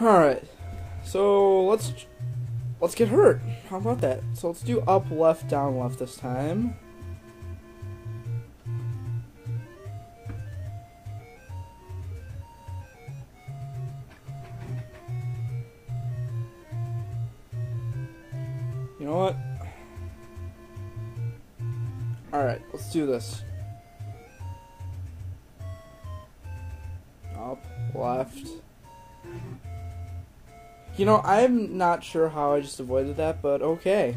Alright. So let's let's get hurt. How about that? So let's do up, left, down, left this time. You know what? Alright, let's do this. Up, left. You know, I'm not sure how I just avoided that, but okay.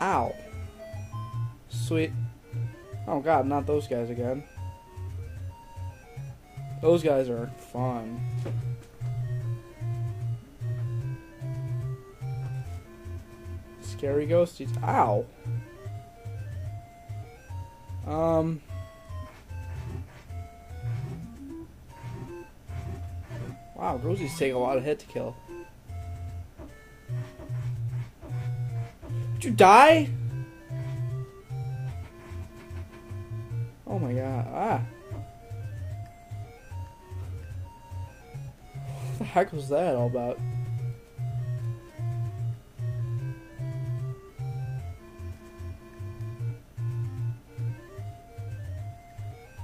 Ow. Sweet. Oh god, not those guys again. Those guys are fun. Scary ghosties. Ow. Um. Wow, Rosie's taking a lot of hit to kill. Did you die? Oh my god. Ah. What the heck was that all about?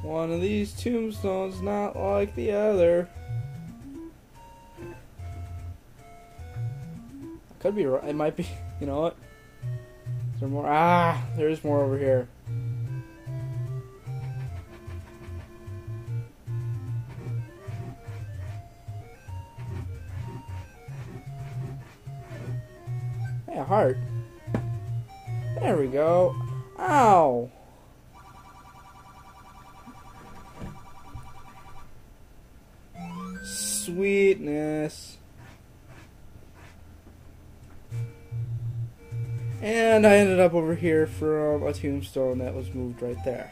One of these tombstones not like the other. Could be right. It might be. You know what? Is there more? Ah, there's more over here. Hey, a heart. There we go. Ow. Sweetness. And I ended up over here from um, a tombstone that was moved right there.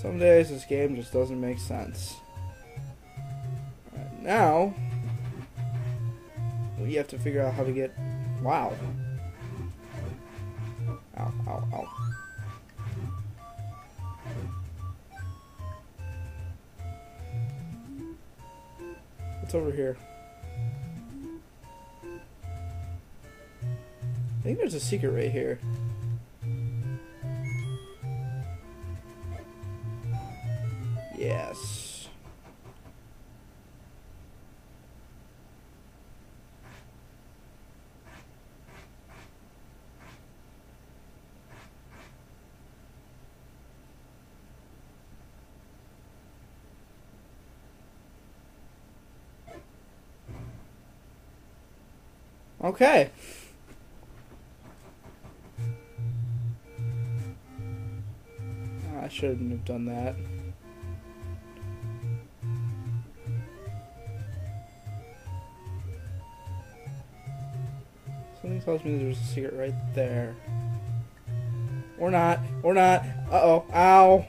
Some days this game just doesn't make sense. Right, now, we have to figure out how to get. Wow. Ow, ow, ow. What's over here? Think there's a secret right here. Yes. Okay. Shouldn't have done that. Something tells me there's a secret right there. Or not. Or not. Uh oh. Ow.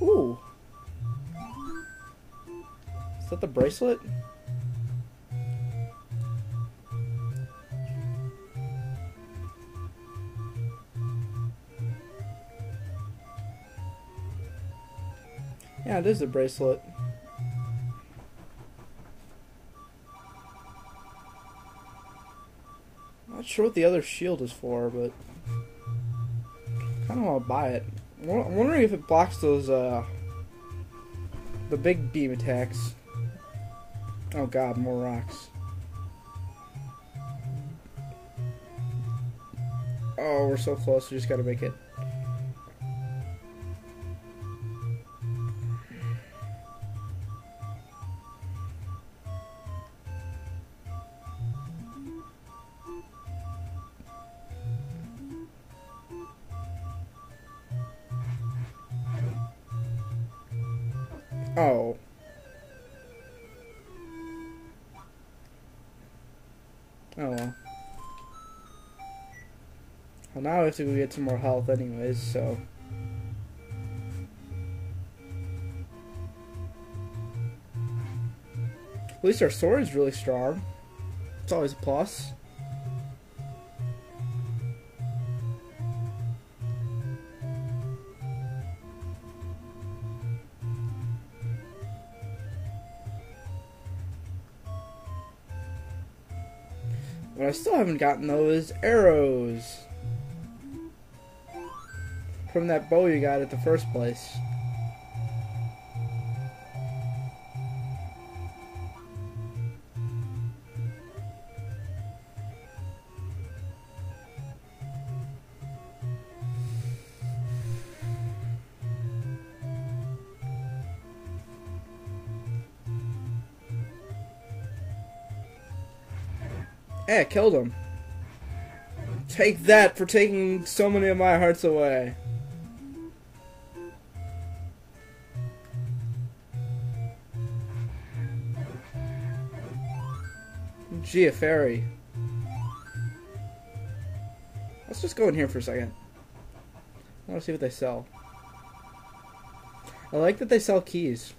Ooh. Is that the bracelet? Yeah, it is a bracelet. Not sure what the other shield is for, but I kind of want to buy it. I'm wondering if it blocks those, uh, the big beam attacks. Oh god, more rocks. Oh, we're so close, we just gotta make it. Oh. Oh well. Well, now we have to go get some more health anyways, so... At least our sword is really strong. It's always a plus. What I still haven't gotten is arrows. From that bow you got at the first place. Hey, I killed him. Take that for taking so many of my hearts away. Gee, a fairy. Let's just go in here for a second. I want to see what they sell. I like that they sell keys.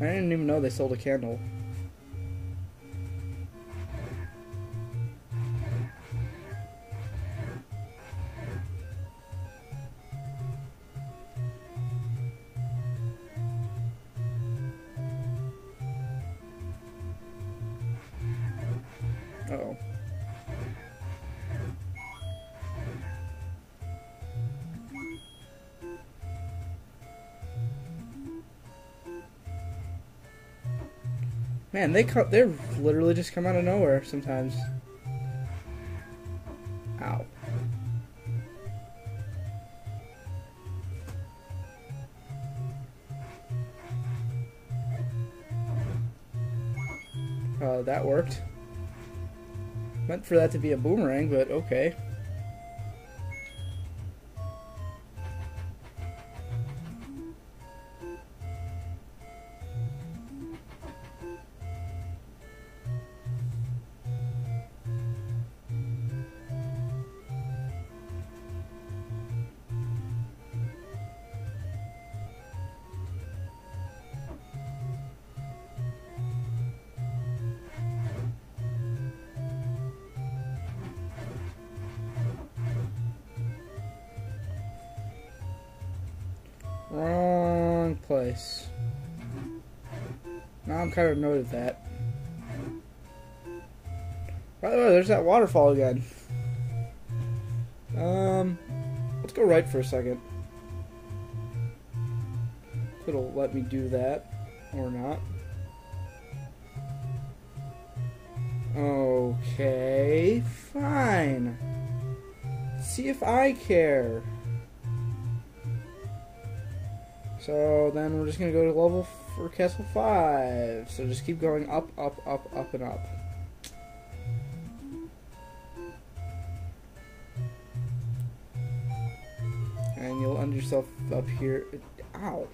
I didn't even know they sold a candle. Oh. Man, they come, they're literally just come out of nowhere sometimes. Ow. Uh, that worked. Meant for that to be a boomerang, but okay. Wrong place. Now I'm kind of annoyed at that. By the way, there's that waterfall again. Um, let's go right for a second. It'll let me do that, or not. Okay, fine. See if I care. So then we're just gonna go to level for Castle 5. So just keep going up, up, up, up, and up. And you'll end yourself up here. Ow.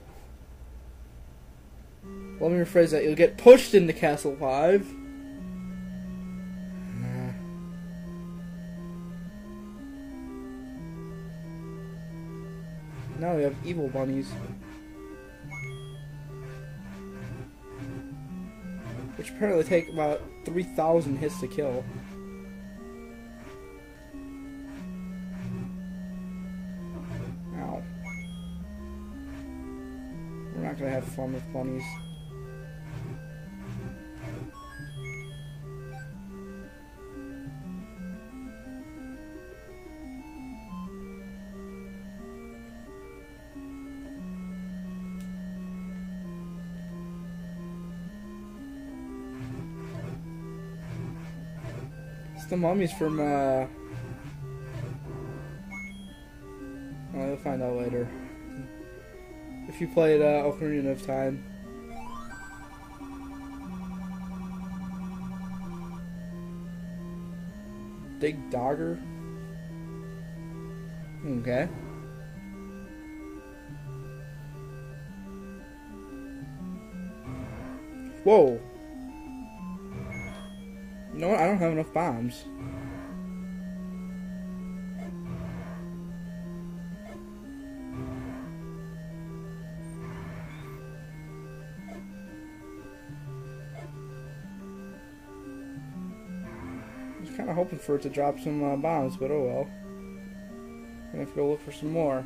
Let me rephrase that. You'll get pushed into Castle 5. Nah. Now we have evil bunnies. Apparently take about 3,000 hits to kill. Ow. We're not gonna have fun with bunnies. The mummies from, uh... You'll find out later. If you played, uh, Ocarina of Time. Big Dogger? Okay. Whoa. You know what? I don't have enough bombs. I was kind of hoping for it to drop some uh, bombs, but oh well. I'm gonna have to go look for some more.